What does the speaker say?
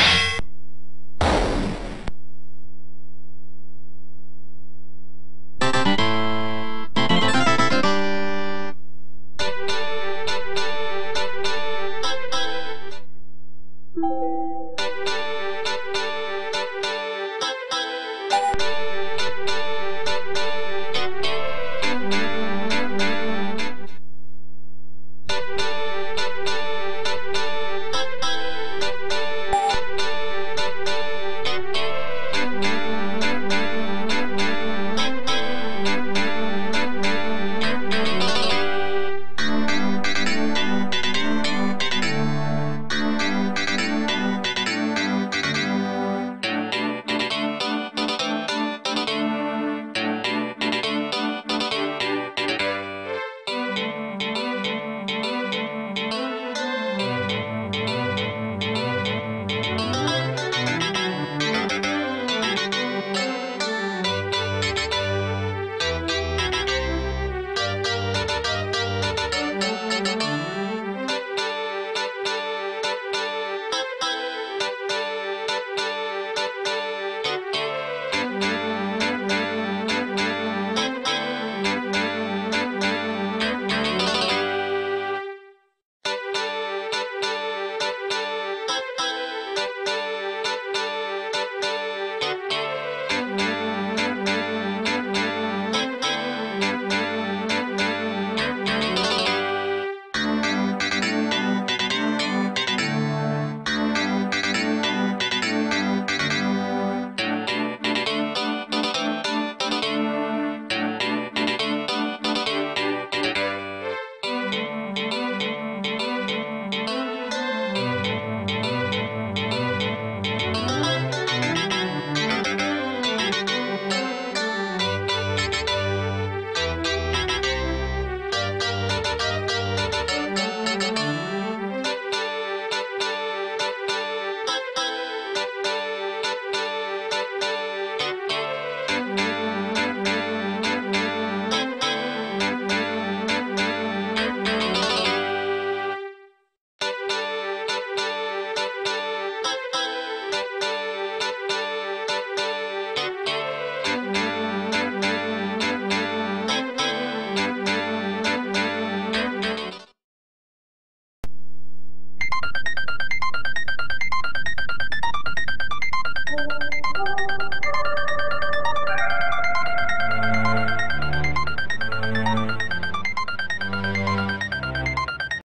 you